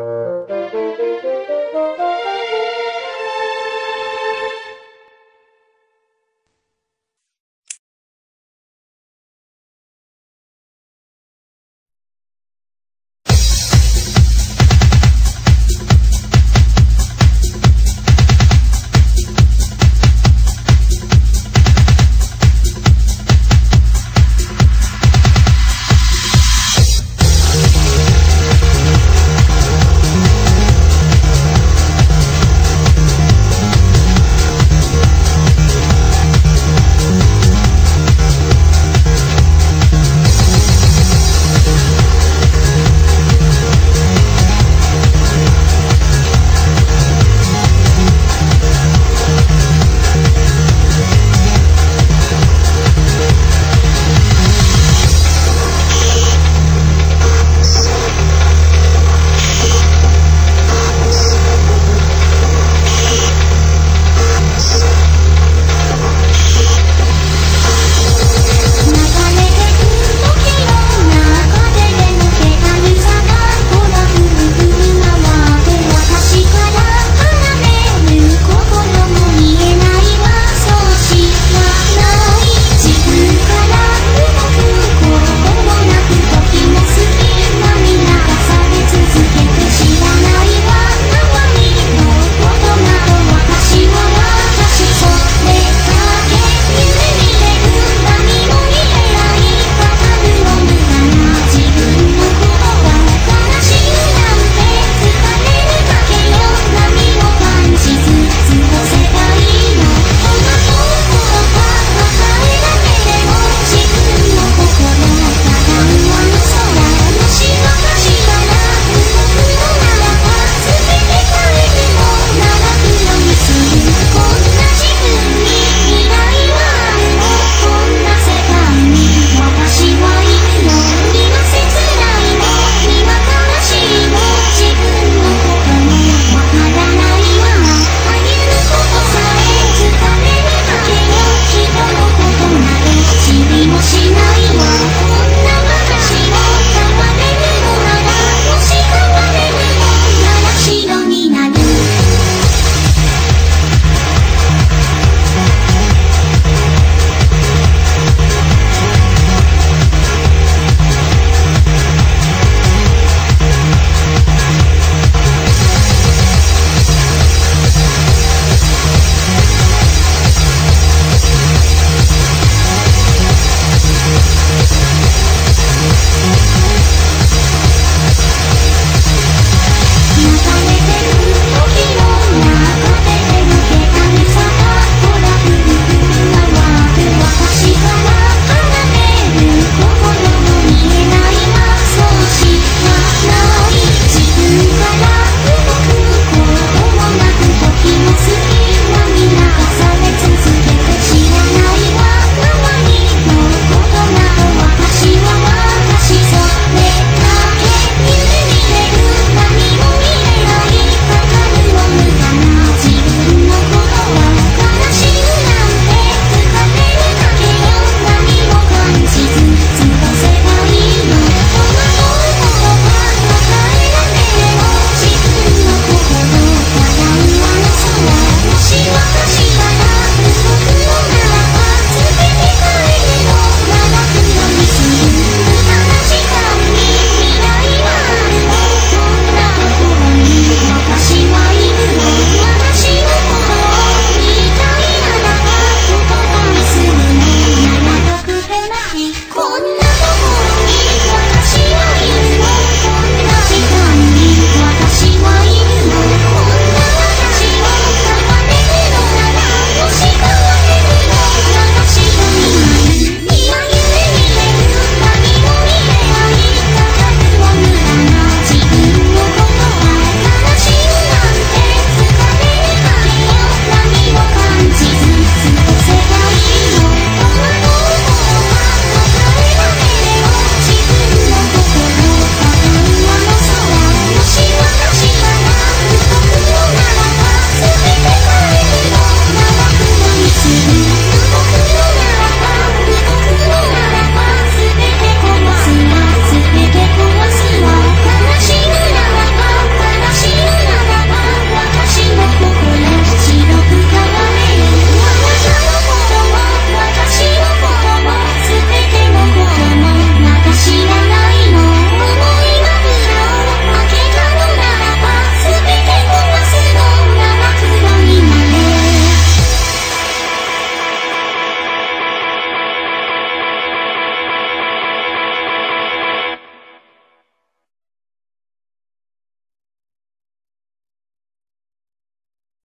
Uh...